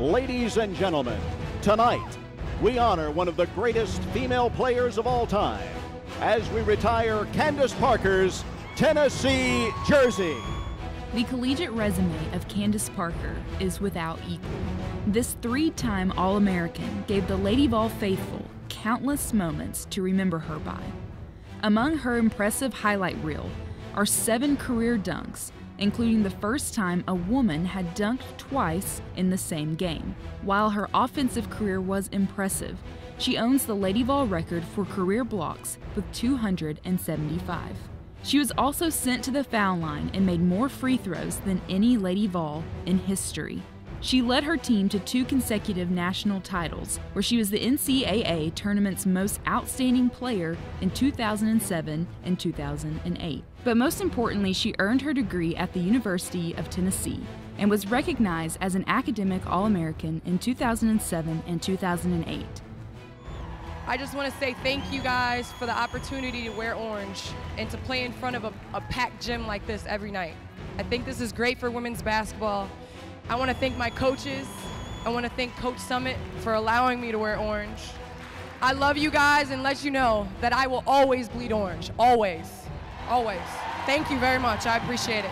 Ladies and gentlemen, tonight we honor one of the greatest female players of all time as we retire Candace Parker's Tennessee jersey. The collegiate resume of Candace Parker is without equal. This three time All American gave the Lady Vol faithful countless moments to remember her by. Among her impressive highlight reel are seven career dunks, including the first time a woman had dunked twice in the same game. While her offensive career was impressive, she owns the Lady Vol record for career blocks with 275. She was also sent to the foul line and made more free throws than any Lady Vol in history. She led her team to two consecutive national titles, where she was the NCAA tournament's most outstanding player in 2007 and 2008. But most importantly, she earned her degree at the University of Tennessee and was recognized as an academic All American in 2007 and 2008. I just want to say thank you guys for the opportunity to wear orange and to play in front of a, a packed gym like this every night. I think this is great for women's basketball. I want to thank my coaches. I want to thank Coach Summitt for allowing me to wear orange. I love you guys and let you know that I will always bleed orange. Always. Always. Thank you very much. I appreciate it.